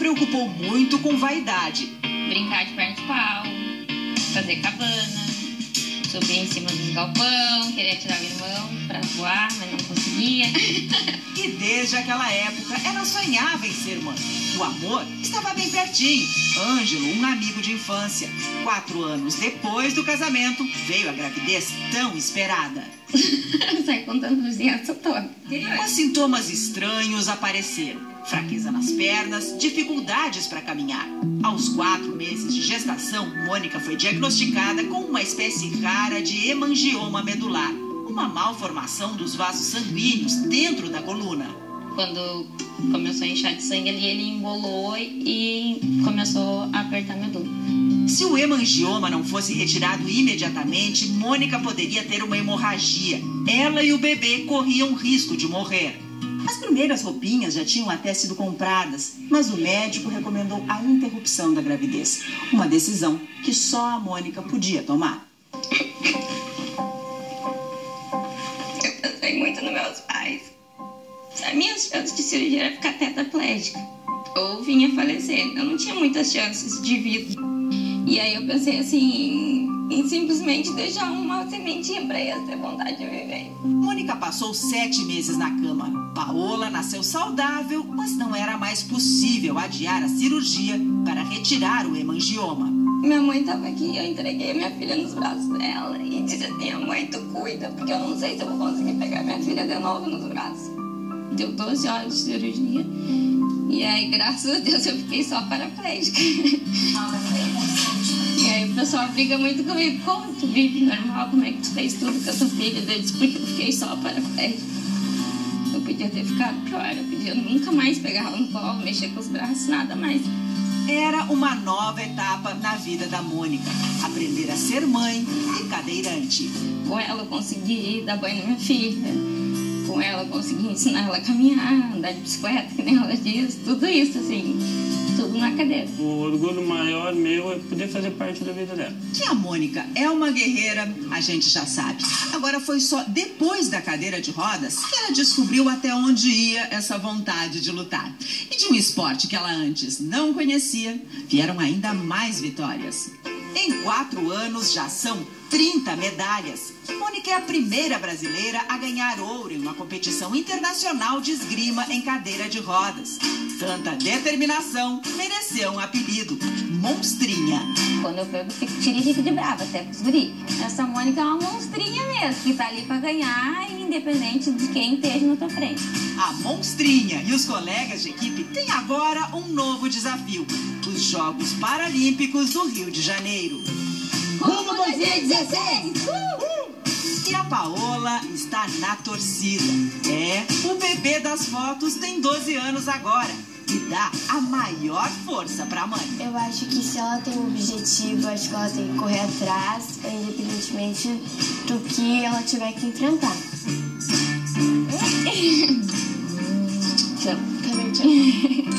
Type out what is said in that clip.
preocupou muito com vaidade. Brincar de perna de pau, fazer cabana, subir em cima dos galpão, querer tirar o irmão pra voar, mas não conseguia. E desde aquela época ela sonhava em ser mãe. O amor estava bem pertinho. Ângelo, um amigo de infância. Quatro anos depois do casamento, veio a gravidez tão esperada. Sai contando vizinhança toda. Os sintomas estranhos apareceram. Fraqueza nas pernas, dificuldades para caminhar. Aos quatro meses de gestação, Mônica foi diagnosticada com uma espécie rara de hemangioma medular, uma malformação dos vasos sanguíneos dentro da coluna. Quando começou a inchar de sangue ali, ele embolou e começou a apertar medula. Se o hemangioma não fosse retirado imediatamente, Mônica poderia ter uma hemorragia. Ela e o bebê corriam risco de morrer. As primeiras roupinhas já tinham até sido compradas, mas o médico recomendou a interrupção da gravidez. Uma decisão que só a Mônica podia tomar. Eu pensei muito nos meus pais. As minhas chances de cirurgia era ficar tetraplégica ou vinha falecer. Eu não tinha muitas chances de vida. E aí eu pensei assim, em simplesmente deixar uma sementinha para eles ter vontade de viver. Mônica passou sete meses na cama. Paola nasceu saudável, mas não era mais possível adiar a cirurgia para retirar o hemangioma. Minha mãe estava aqui, eu entreguei minha filha nos braços dela e disse assim, mãe, tu cuida, porque eu não sei se eu vou conseguir pegar minha filha de novo nos braços. Deu 12 horas de cirurgia e aí, graças a Deus, eu fiquei só paraplégica. Pessoal briga muito comigo. Como tu vive normal? Como é que tu fez tudo com a tua filha? Eu disse, porque eu fiquei só paraplégica. Eu podia ter ficado pior. Eu podia nunca mais pegar ela no colo, mexer com os braços, nada mais. Era uma nova etapa na vida da Mônica. Aprender a ser mãe e cadeirante. Com ela eu consegui dar banho na minha filha. Com ela eu consegui ensinar ela a caminhar, andar de bicicleta, que nem ela diz. Tudo isso, assim tudo na cadeira. O orgulho maior meu é poder fazer parte da vida dela. Que a Mônica é uma guerreira, a gente já sabe. Agora foi só depois da cadeira de rodas que ela descobriu até onde ia essa vontade de lutar. E de um esporte que ela antes não conhecia, vieram ainda mais vitórias. Em quatro anos já são 30 medalhas. Mônica é a primeira brasileira a ganhar ouro em uma competição internacional de esgrima em cadeira de rodas. Tanta determinação mereceu um apelido, Monstrinha. Quando eu pego, fico tiririca de brava, até com os guri. Essa Mônica é uma monstrinha mesmo, que tá ali pra ganhar, independente de quem esteja na tua frente. A Monstrinha e os colegas de equipe têm agora um novo desafio: os Jogos Paralímpicos do Rio de Janeiro. Rumo 2016! E a Paola está na torcida. É, o bebê das fotos tem 12 anos agora e dá a maior força para a mãe. Eu acho que se ela tem um objetivo, acho que ela tem que correr atrás, independentemente do que ela tiver que enfrentar. tchau. Também tchau.